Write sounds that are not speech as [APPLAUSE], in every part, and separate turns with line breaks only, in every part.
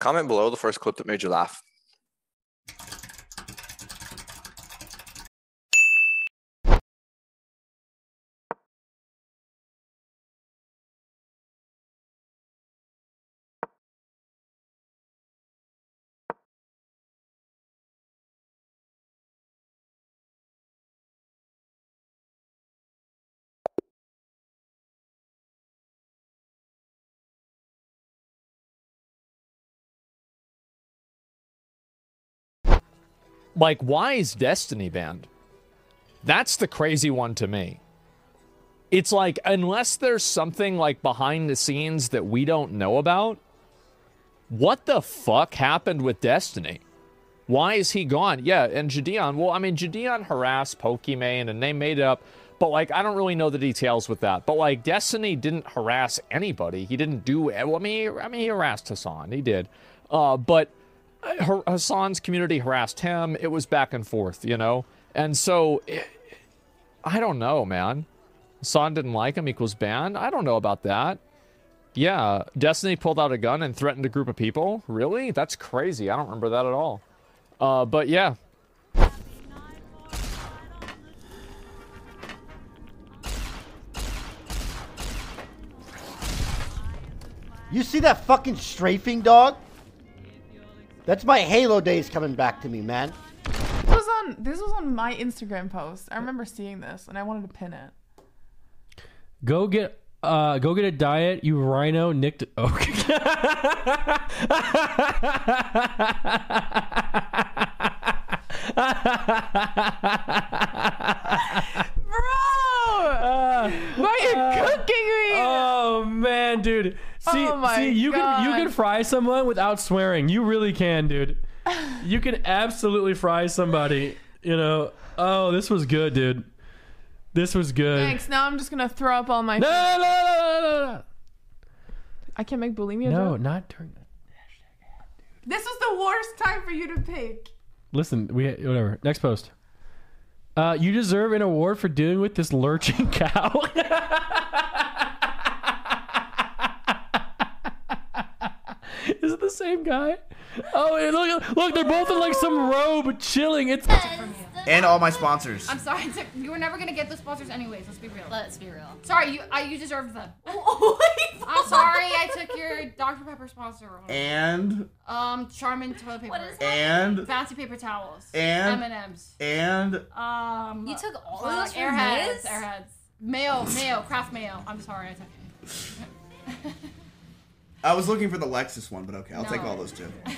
Comment below the first clip that made you laugh.
Like, why is Destiny banned? That's the crazy one to me. It's like, unless there's something like behind the scenes that we don't know about, what the fuck happened with Destiny? Why is he gone? Yeah, and JiDion, well, I mean, JiDion harassed Pokimane and they made it up, but like, I don't really know the details with that. But like, Destiny didn't harass anybody. He didn't do, well, I mean, he, I mean, he harassed Hassan. He did. Uh, but Hassan's community harassed him. It was back and forth, you know? And so, it, I don't know, man. Hassan didn't like him equals banned. I don't know about that. Yeah, Destiny pulled out a gun and threatened a group of people. Really? That's crazy. I don't remember that at all. Uh, but yeah.
You see that fucking strafing dog? That's my Halo days coming back to me, man.
This was on this was on my Instagram post. I remember seeing this and I wanted to pin it.
Go get uh go get a diet, you rhino nicked [LAUGHS] okay. [LAUGHS]
Bro! Why are you cooking me?
Oh man, dude. See,
Oh my
see, you can you can fry someone without swearing. You really can, dude. [LAUGHS] You can absolutely fry somebody. You know. Oh, this was good, dude. This was good.
Thanks. Now I'm just gonna throw up all my.
No, no, no, no, no, no,
I can't make bulimia.
no. No,
joke?
not during.
This was the worst time for you to pick.
Listen, we whatever. Next post. Uh, you deserve an award for dealing with this lurching [LAUGHS] cow. [LAUGHS] Is it the same guy? Oh, and look, look, they're both in like some robe, chilling. It's
And all my sponsors.
I'm sorry, it's- you were never gonna get the sponsors anyways. Let's be real.
Let's be real.
Sorry, you I, you deserved them. [LAUGHS] I'm sorry, I took your Dr Pepper sponsor.
And
Um, Charmin toilet paper.
What is
and
Fancy paper towels.
And-
M and M's.
and
Um,
You took all
fuck,
those from
Airheads.
his?
Airheads. Mayo, mayo, Kraft mayo. I'm sorry, I took. [LAUGHS] [LAUGHS]
I was looking for the Lexus one, but okay, I'll take all those too. [LAUGHS]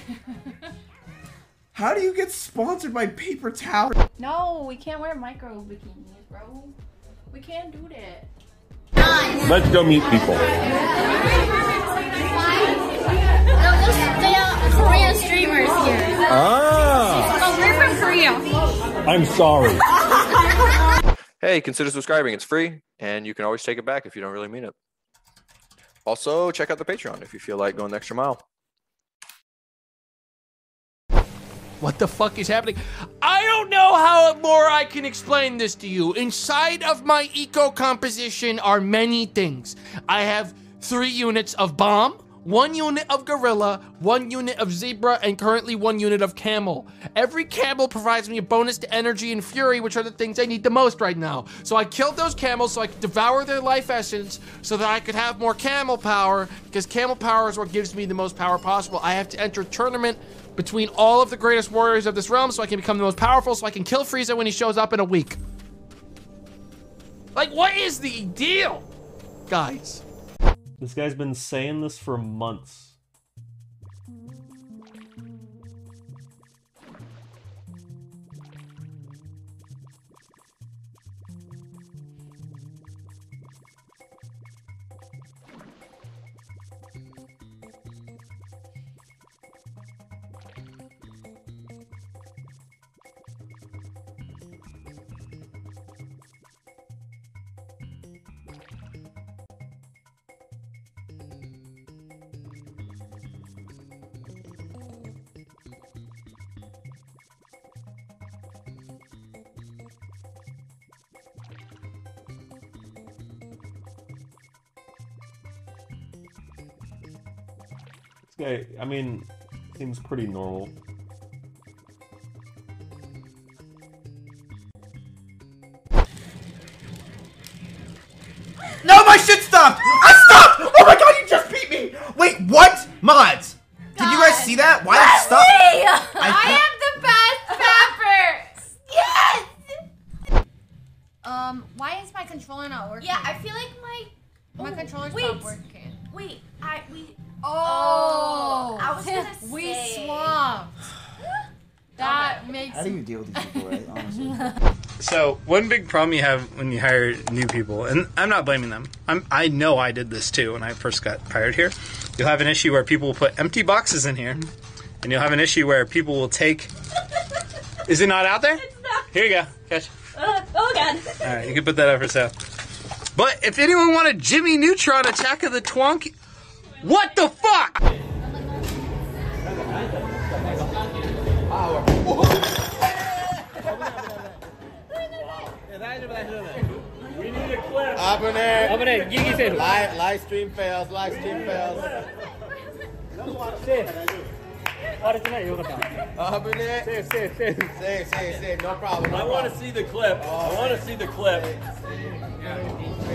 How do you get sponsored by paper towel?
No, we can't wear micro bikinis, bro. We can't do that.
Let's go meet people.
No, those they are Korean streamers here.
Ah,
Oh, we're from Korea.
I'm sorry.
Hey, consider subscribing. It's free, and you can always take it back if you don't really mean it. Also, check out the Patreon if you feel like going the extra mile.
What the fuck is happening? I don't know how more I can explain this to you. Inside of my eco composition are many things. I have three units of bomb, one unit of gorilla, one unit of zebra, and currently one unit of camel. Every camel provides me a bonus to energy and fury, which are the things I need the most right now. So I killed those camels so I could devour their life essence so that I could have more camel power, because camel power is what gives me the most power possible. I have to enter a tournament between all of the greatest warriors of this realm so I can become the most powerful so I can kill Frieza when he shows up in a week. Like, what is the deal, guys?
This guy's been saying this for months. Guy, I mean, Seems pretty normal.
No, my shit stopped! I stopped! Oh my god, you just beat me! Wait, what? Mods! Did you guys see that? Why did it stop?
I, am the best Pappers! Yes! Um, why is my controller not working?
Yeah, I feel like my
My
Oh,
controller's
wait.
not working.
Wait, I we
Oh,
I was gonna
we
say.
swapped. That makes
How do you deal with these people, right? [LAUGHS] Honestly.
So one big problem you have when you hire new people, and I'm not blaming them. I'm I know I did this too when I first got hired here. You'll have an issue where people will put empty boxes in here, and you'll have an issue where people will take. [LAUGHS] Is it not out there? Here you go. Catch.
Uh, oh god.
All right, you can put that up for sale. But if anyone wanted Jimmy Neutron Attack of the Twonk, what the fuck?
We need a clip. Up in there. Up in there. Gigi said. Live, live stream fails. Live stream fails. Safe. Up in. Safe, safe, safe. Safe, safe, safe. No problem.
No I want to see the clip. Oh, I want to see the clip.
Safe, safe. Yeah.